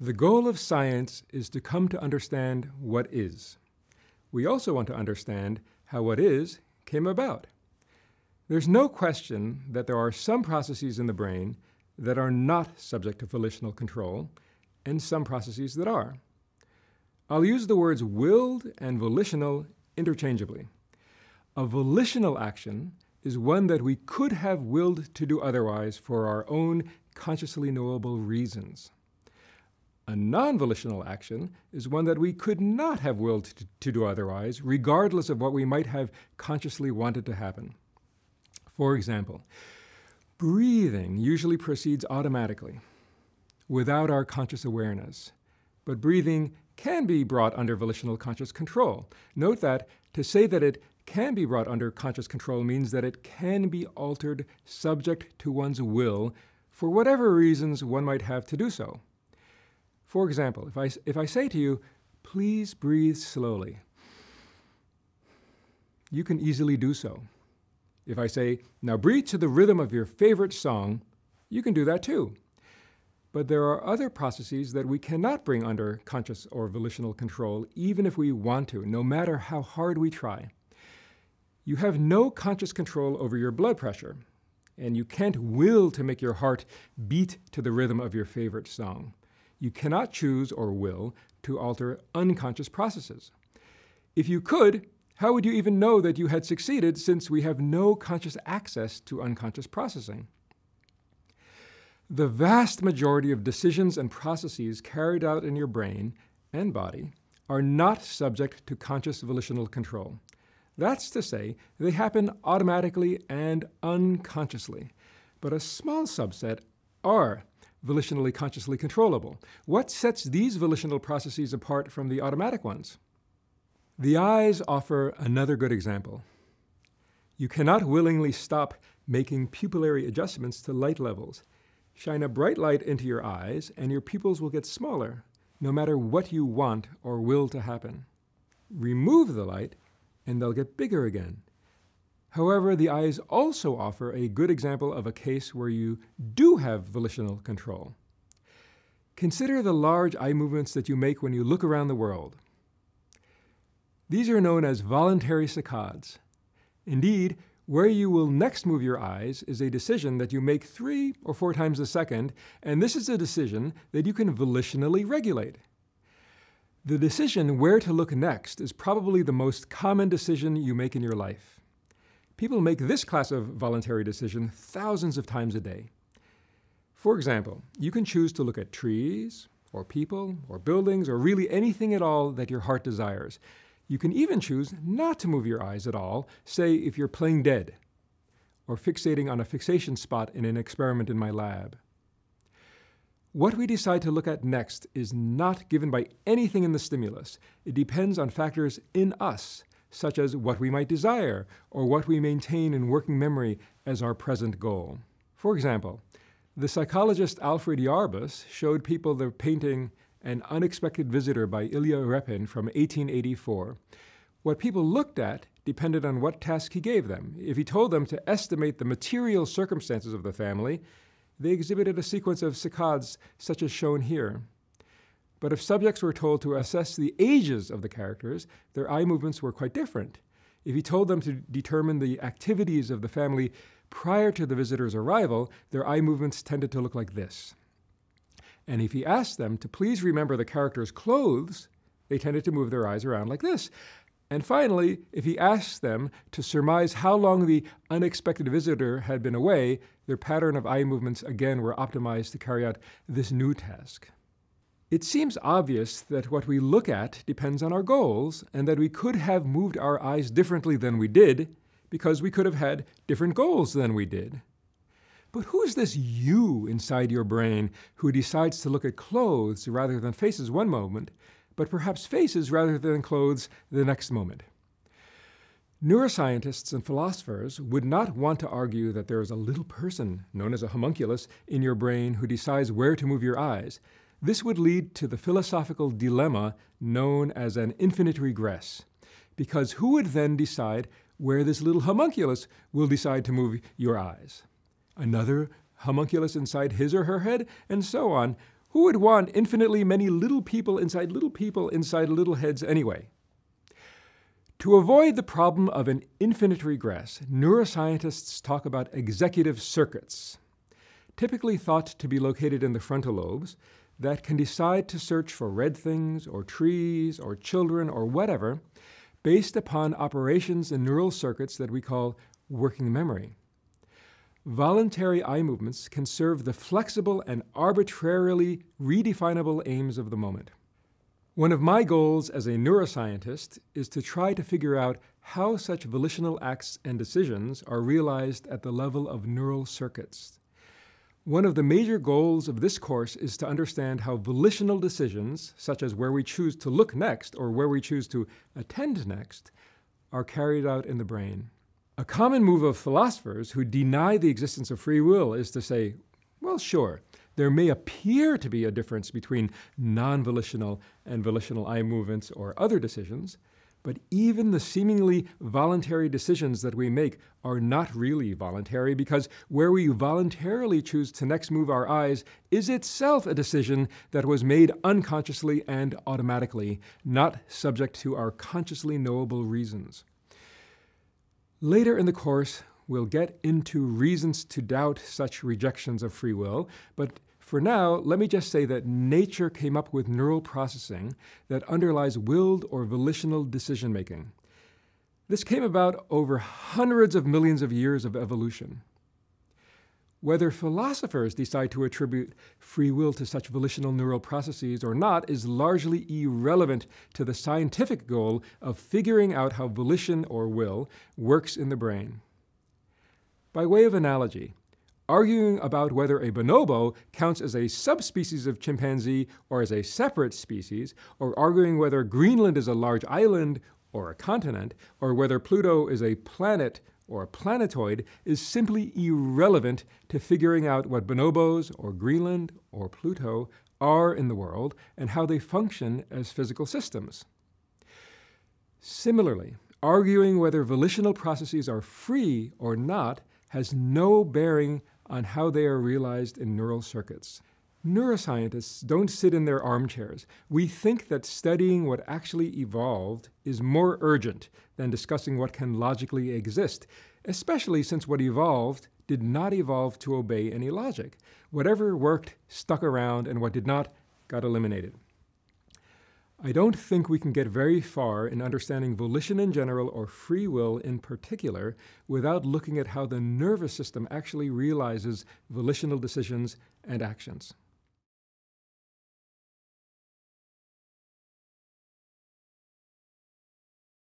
The goal of science is to come to understand what is. We also want to understand how what is came about. There's no question that there are some processes in the brain that are not subject to volitional control, and some processes that are. I'll use the words willed and volitional interchangeably. A volitional action is one that we could have willed to do otherwise for our own consciously knowable reasons. A non volitional action is one that we could not have willed to, to, do otherwise, regardless of what we might have consciously wanted to happen. For example, breathing usually proceeds automatically, without our conscious awareness, but breathing can be brought under volitional conscious control. Note that to say that it can be brought under conscious control means that it can be altered subject to one's will for whatever reasons one might have to do so. For example, if I, if I say to you, please breathe slowly, you can easily do so. If I say, now breathe to the rhythm of your favorite song, you can do that too. But there are other processes that we cannot bring under conscious or volitional control, even if we want to, no matter how hard we try. You have no conscious control over your blood pressure, and you can't will to make your heart beat to the rhythm of your favorite song you cannot choose or will to alter unconscious processes. If you could, how would you even know that you had succeeded since we have no conscious access to unconscious processing? The vast majority of decisions and processes carried out in your brain and body are not subject to conscious volitional control. That's to say, they happen automatically and unconsciously, but a small subset are volitionally consciously controllable. What sets these volitional processes apart from the automatic ones? The eyes offer another good example. You cannot willingly stop making pupillary adjustments to light levels. Shine a bright light into your eyes, and your pupils will get smaller, no matter what you want or will to happen. Remove the light, and they'll get bigger again. However, the eyes also offer a good example of a case where you do have volitional control. Consider the large eye movements that you make when you look around the world. These are known as voluntary saccades. Indeed, where you will next move your eyes is a decision that you make three or four times a second, and this is a decision that you can volitionally regulate. The decision where to look next is probably the most common decision you make in your life. People make this class of voluntary decision thousands of times a day. For example, you can choose to look at trees, or people, or buildings, or really anything at all that your heart desires. You can even choose not to move your eyes at all, say if you're playing dead, or fixating on a fixation spot in an experiment in my lab. What we decide to look at next is not given by anything in the stimulus. It depends on factors in us such as what we might desire or what we maintain in working memory as our present goal. For example, the psychologist Alfred Yarbus showed people the painting An Unexpected Visitor by Ilya Repin from 1884. What people looked at depended on what task he gave them. If he told them to estimate the material circumstances of the family, they exhibited a sequence of saccades such as shown here. But if subjects were told to assess the ages of the characters, their eye movements were quite different. If he told them to determine the activities of the family prior to the visitor's arrival, their eye movements tended to look like this. And if he asked them to please remember the character's clothes, they tended to move their eyes around like this. And finally, if he asked them to surmise how long the unexpected visitor had been away, their pattern of eye movements again were optimized to carry out this new task. It seems obvious that what we look at depends on our goals, and that we could have moved our eyes differently than we did because we could have had different goals than we did. But who is this you inside your brain who decides to look at clothes rather than faces one moment, but perhaps faces rather than clothes the next moment? Neuroscientists and philosophers would not want to argue that there is a little person, known as a homunculus, in your brain who decides where to move your eyes, this would lead to the philosophical dilemma known as an infinite regress, because who would then decide where this little homunculus will decide to move your eyes? Another homunculus inside his or her head, and so on. Who would want infinitely many little people inside little people inside little heads anyway? To avoid the problem of an infinite regress, neuroscientists talk about executive circuits, typically thought to be located in the frontal lobes, that can decide to search for red things or trees or children or whatever based upon operations in neural circuits that we call working memory. Voluntary eye movements can serve the flexible and arbitrarily redefinable aims of the moment. One of my goals as a neuroscientist is to try to figure out how such volitional acts and decisions are realized at the level of neural circuits. One of the major goals of this course is to understand how volitional decisions, such as where we choose to look next or where we choose to attend next, are carried out in the brain. A common move of philosophers who deny the existence of free will is to say, well, sure, there may appear to be a difference between non volitional and volitional eye movements or other decisions, but even the seemingly voluntary decisions that we make are not really voluntary because where we voluntarily choose to next move our eyes is itself a decision that was made unconsciously and automatically, not subject to our consciously knowable reasons. Later in the course, we'll get into reasons to doubt such rejections of free will, but for now, let me just say that nature came up with neural processing that underlies willed or volitional decision making. This came about over hundreds of millions of years of evolution. Whether philosophers decide to attribute free will to such volitional neural processes or not is largely irrelevant to the scientific goal of figuring out how volition or will works in the brain. By way of analogy, arguing about whether a bonobo counts as a subspecies of chimpanzee or as a separate species, or arguing whether Greenland is a large island or a continent, or whether Pluto is a planet or a planetoid, is simply irrelevant to figuring out what bonobos or Greenland or Pluto are in the world and how they function as physical systems. Similarly, arguing whether volitional processes are free or not has no bearing on how they are realized in neural circuits. Neuroscientists don't sit in their armchairs. We think that studying what actually evolved is more urgent than discussing what can logically exist, especially since what evolved did not evolve to obey any logic. Whatever worked stuck around, and what did not got eliminated. I don't think we can get very far in understanding volition in general or free will in particular without looking at how the nervous system actually realizes volitional decisions and actions.